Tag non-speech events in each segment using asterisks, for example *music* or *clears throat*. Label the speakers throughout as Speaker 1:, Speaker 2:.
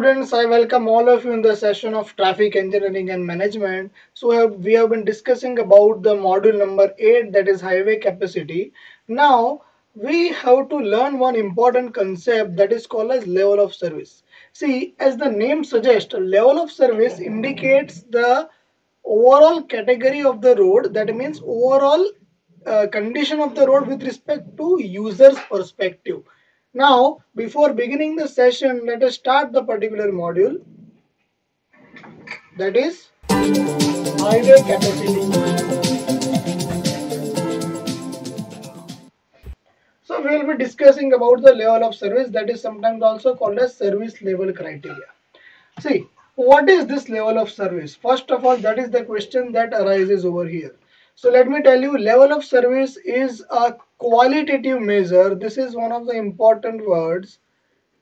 Speaker 1: Students, I welcome all of you in the session of Traffic Engineering and Management. So we have, we have been discussing about the module number 8 that is highway capacity. Now we have to learn one important concept that is called as level of service. See as the name suggests level of service indicates the overall category of the road that means overall uh, condition of the road with respect to user's perspective now, before beginning the session, let us start the particular module that is capacity. So, we will be discussing about the level of service that is sometimes also called as service level criteria. See, what is this level of service? First of all, that is the question that arises over here. So let me tell you level of service is a qualitative measure. This is one of the important words.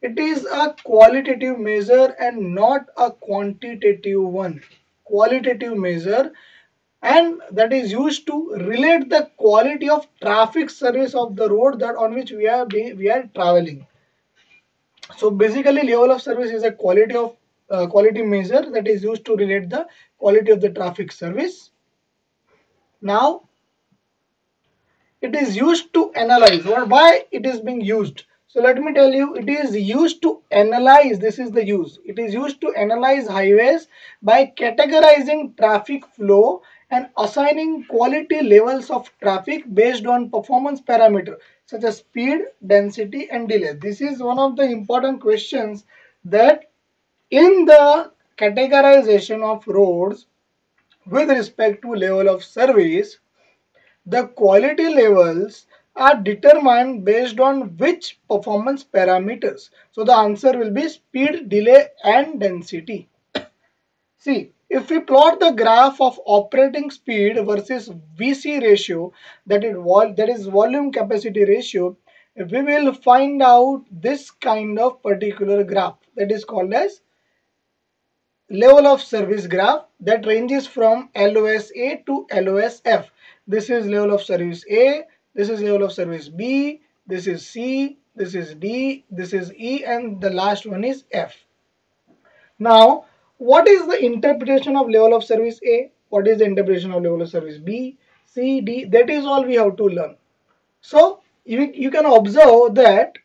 Speaker 1: It is a qualitative measure and not a quantitative one. Qualitative measure and that is used to relate the quality of traffic service of the road that on which we are we are traveling. So basically level of service is a quality of uh, quality measure that is used to relate the quality of the traffic service now, it is used to analyze or why it is being used. So let me tell you, it is used to analyze, this is the use. It is used to analyze highways by categorizing traffic flow and assigning quality levels of traffic based on performance parameter such as speed, density and delay. This is one of the important questions that in the categorization of roads with respect to level of service, the quality levels are determined based on which performance parameters. So the answer will be speed, delay and density. *coughs* See, if we plot the graph of operating speed versus VC ratio, that is, that is volume capacity ratio, we will find out this kind of particular graph that is called as level of service graph that ranges from LOS A to LOS F. This is level of service A, this is level of service B, this is C, this is D, this is E and the last one is F. Now, what is the interpretation of level of service A? What is the interpretation of level of service B, C, D? That is all we have to learn. So, you, you can observe that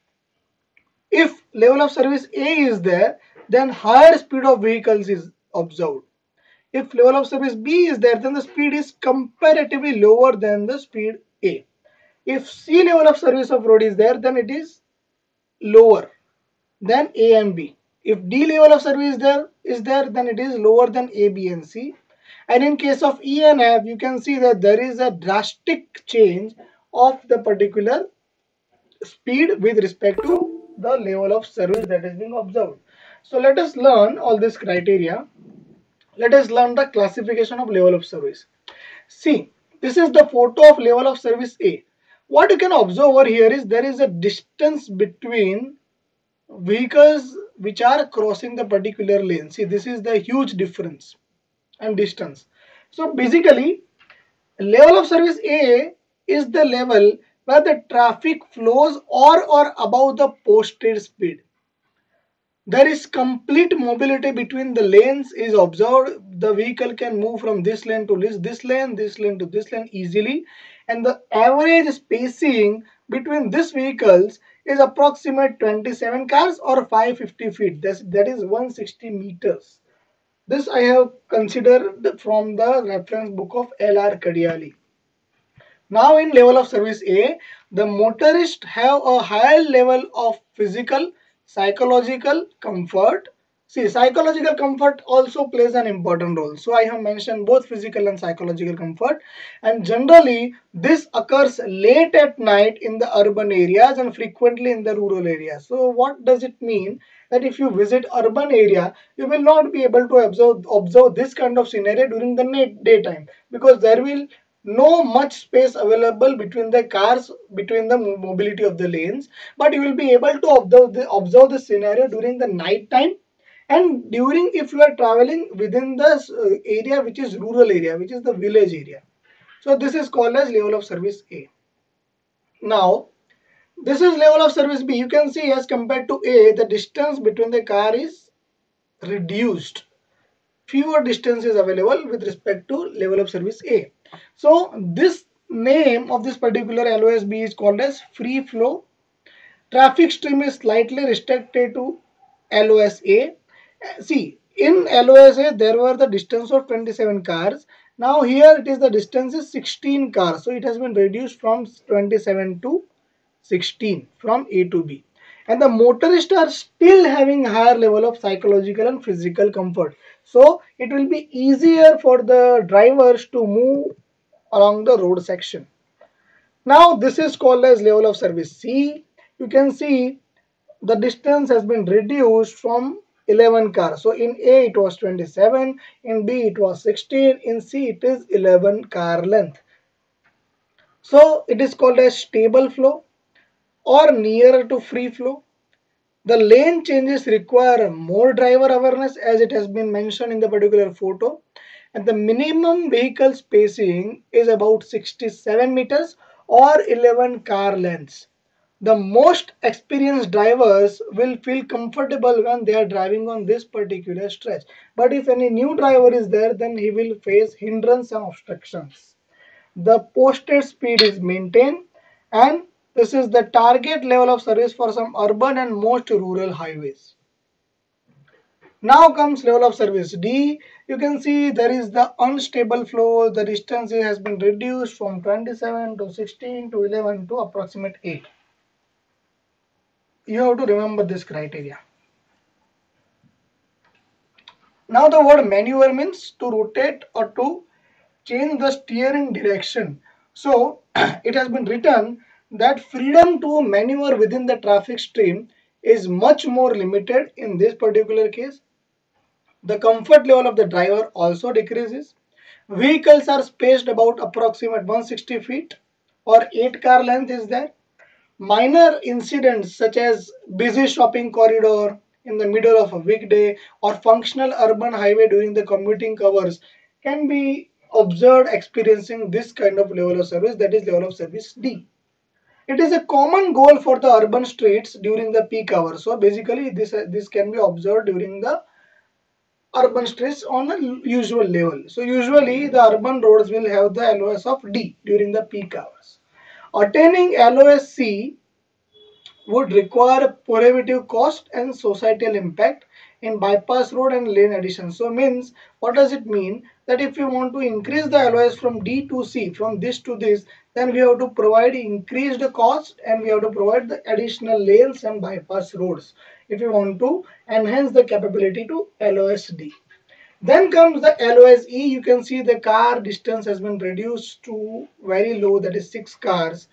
Speaker 1: if level of service A is there, then higher speed of vehicles is observed. If level of service B is there, then the speed is comparatively lower than the speed A. If C level of service of road is there, then it is lower than A and B. If D level of service there is there, then it is lower than A, B and C. And in case of E and F, you can see that there is a drastic change of the particular speed with respect to the level of service that is being observed. So let us learn all these criteria. Let us learn the classification of level of service. See, this is the photo of level of service A. What you can observe over here is there is a distance between vehicles which are crossing the particular lane. See, this is the huge difference and distance. So basically, level of service A is the level where the traffic flows or or above the posted speed there is complete mobility between the lanes is observed. The vehicle can move from this lane to this this lane this lane to this lane easily. And the average spacing between these vehicles is approximate 27 cars or 550 feet. That's, that is 160 meters. This i have considered from the reference book of lr Kadiyali. Now in level of service a the motorists have a higher level of physical psychological comfort. See psychological comfort also plays an important role. So i have mentioned both physical and psychological comfort. And generally this occurs late at night in the urban areas and frequently in the rural areas. So what does it mean? That if you visit urban area you will not be able to observe observe this kind of scenario during the daytime. Because there will no much space available between the cars between the mobility of the lanes but you will be able to observe the observe the scenario during the night time. And during if you are traveling within the uh, area which is rural area which is the village area. So this is called as level of service a. Now this is level of service b. You can see as compared to a the distance between the car is reduced. Fewer distance is available with respect to level of service A. So this name of this particular LOSB is called as free flow. Traffic stream is slightly restricted to LOSA. See, in LOSA there were the distance of 27 cars. Now here it is the distance is 16 cars. So it has been reduced from 27 to 16 from A to B. And the motorists are still having higher level of psychological and physical comfort. So it will be easier for the drivers to move along the road section. Now this is called as level of service C. You can see the distance has been reduced from 11 cars. So in A it was 27, in B it was 16, in C it is 11 car length. So it is called as stable flow or nearer to free flow. The lane changes require more driver awareness as it has been mentioned in the particular photo. And the minimum vehicle spacing is about 67 meters or 11 car lengths. The most experienced drivers will feel comfortable when they are driving on this particular stretch. But if any new driver is there, then he will face hindrance and obstructions. The posted speed is maintained and this is the target level of service for some urban and most rural highways. Now comes level of service D. You can see there is the unstable flow. The distance has been reduced from 27 to 16 to 11 to approximate 8. You have to remember this criteria. Now the word maneuver means to rotate or to change the steering direction. So *clears throat* it has been written that freedom to maneuver within the traffic stream is much more limited in this particular case. The comfort level of the driver also decreases. Vehicles are spaced about approximate 160 feet or 8 car length is there. Minor incidents such as busy shopping corridor in the middle of a weekday or functional urban highway during the commuting hours can be observed experiencing this kind of level of service that is level of service D. It is a common goal for the urban streets during the peak hour. So basically this, this can be observed during the urban streets on a usual level. So usually the urban roads will have the LOS of D during the peak hours. Attaining LOS C would require prohibitive cost and societal impact in bypass road and lane addition. So means what does it mean? That if you want to increase the LOS from D to C, from this to this, then we have to provide increased cost and we have to provide the additional lanes and bypass roads if you want to enhance the capability to LOSD. Then comes the LOSE. You can see the car distance has been reduced to very low, that is 6 cars.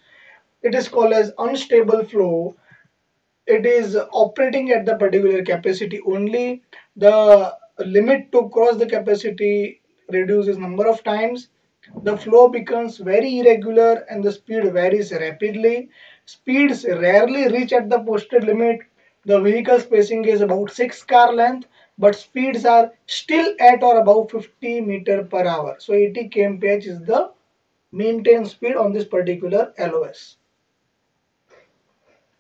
Speaker 1: It is called as unstable flow. It is operating at the particular capacity only. The limit to cross the capacity reduces number of times the flow becomes very irregular and the speed varies rapidly. Speeds rarely reach at the posted limit. The vehicle spacing is about 6 car length but speeds are still at or above 50 meter per hour. So 80 kmph is the maintained speed on this particular LOS.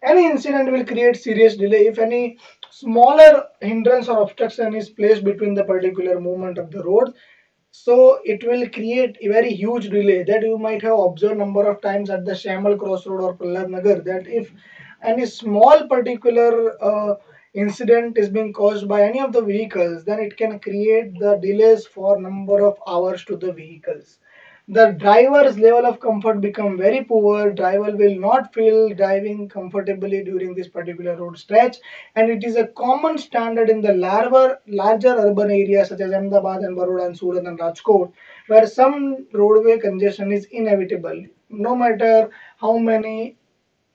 Speaker 1: Any incident will create serious delay if any smaller hindrance or obstruction is placed between the particular movement of the road so it will create a very huge delay that you might have observed number of times at the Shyamal Crossroad or Prahlad Nagar that if any small particular uh, incident is being caused by any of the vehicles then it can create the delays for number of hours to the vehicles. The driver's level of comfort become very poor. Driver will not feel driving comfortably during this particular road stretch. And it is a common standard in the larger larger urban areas such as ahmedabad and baroda and surat and rajkot where some roadway congestion is inevitable. No matter how many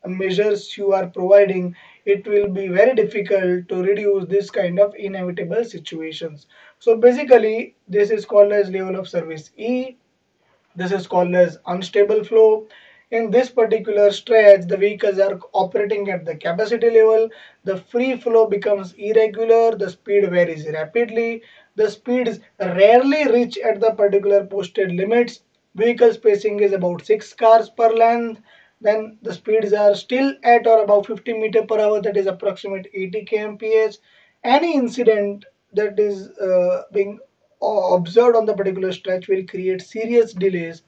Speaker 1: measures you are providing it will be very difficult to reduce this kind of inevitable situations so basically this is called as level of service e this is called as unstable flow. In this particular stretch, the vehicles are operating at the capacity level. The free flow becomes irregular. The speed varies rapidly. The speeds rarely reach at the particular posted limits. Vehicle spacing is about 6 cars per length. Then the speeds are still at or about 50 meter per hour. That is approximate 80 kmph. Any incident that is uh, being observed on the particular stretch will create serious delays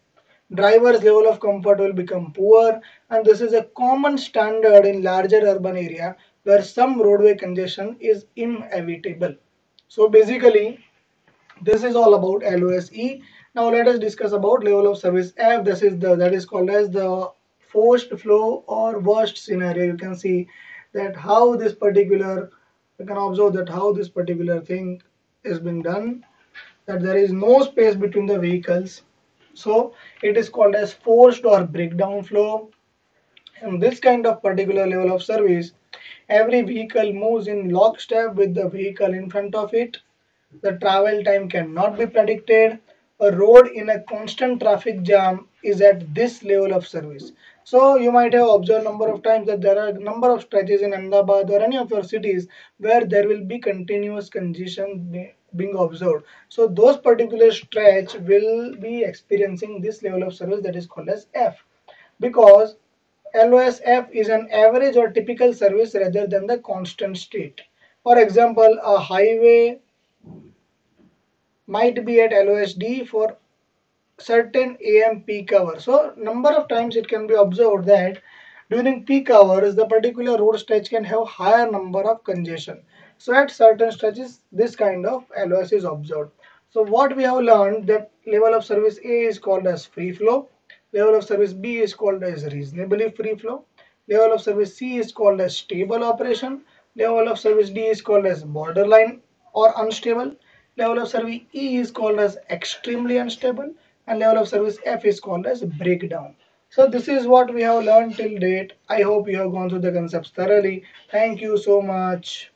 Speaker 1: driver's level of comfort will become poor and this is a common standard in larger urban area where some roadway congestion is inevitable so basically this is all about LOSE now let us discuss about level of service F this is the that is called as the forced flow or worst scenario. You can see that how this particular you can observe that how this particular thing is being done that there is no space between the vehicles. So it is called as forced or breakdown flow. In this kind of particular level of service every vehicle moves in lockstep with the vehicle in front of it. The travel time cannot be predicted. A road in a constant traffic jam is at this level of service so you might have observed a number of times that there are number of stretches in Ahmedabad or any of your cities where there will be continuous congestion being observed. So those particular stretch will be experiencing this level of service that is called as F because LOSF is an average or typical service rather than the constant state. For example, a highway might be at LOSD for certain AM peak hour. So number of times it can be observed that during peak hours the particular road stretch can have higher number of congestion. So at certain stretches this kind of LOS is observed. So what we have learned that level of service A is called as free flow, level of service B is called as reasonably free flow, level of service C is called as stable operation, level of service D is called as borderline or unstable, level of service E is called as extremely unstable and level of service F is called as breakdown. So this is what we have learned till date. I hope you have gone through the concepts thoroughly. Thank you so much.